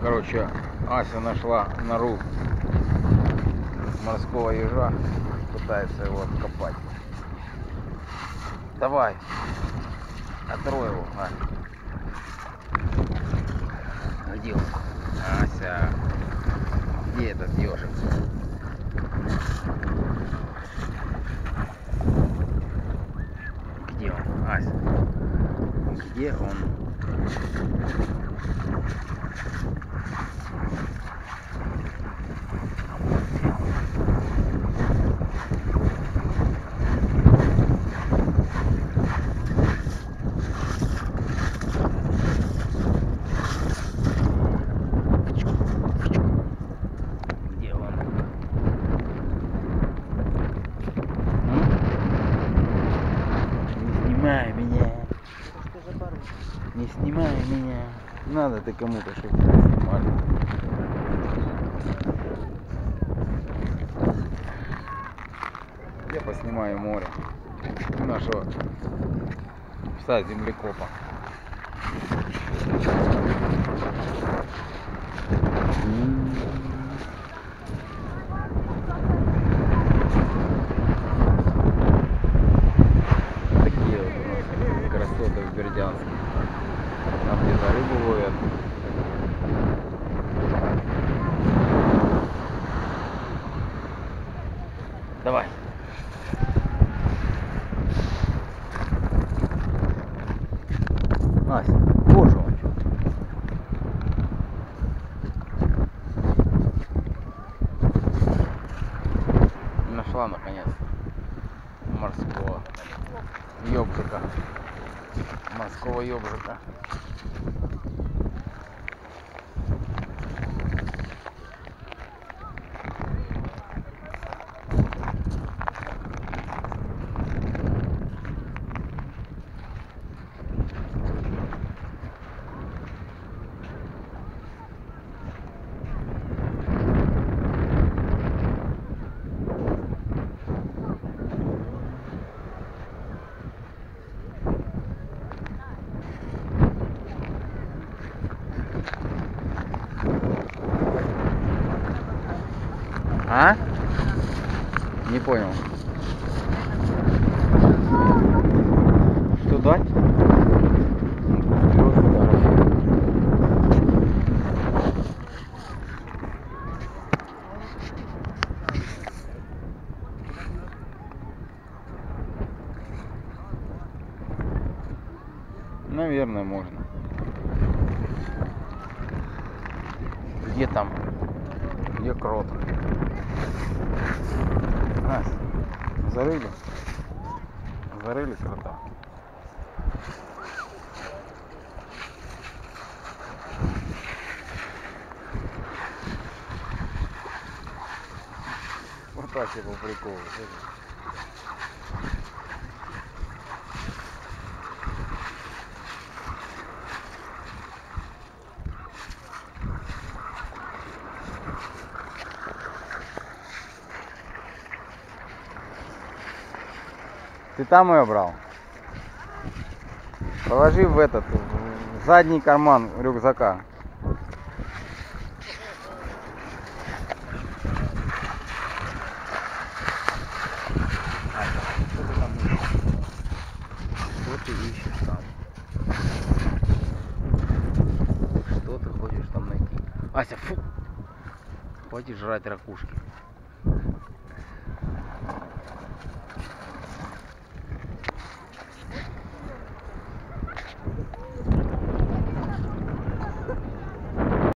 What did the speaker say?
Короче, Ася нашла нору морского ежа. Пытается его откопать. Давай. Отрой его, Ася. Где он? Ася. Где этот ежик? Где он? Ася. Где он? Снимай меня. Не снимай меня. Надо ты кому-то, чтобы снимали. Я поснимаю море. Нашего пса землекопа. Такие Там где-то рыбу ловят. Давай. Ася, боже мой. Нашла наконец морского ёбжика. Морского ёбжика. А? Не понял. Что. Наверное, можно. Где там? Где крот? Настя, зарыли? Зарыли крота? Вот так я по Ты там ее брал? Положи в этот, в задний карман рюкзака. Что ты хочешь там найти? Ася, фу! Хватит жрать ракушки.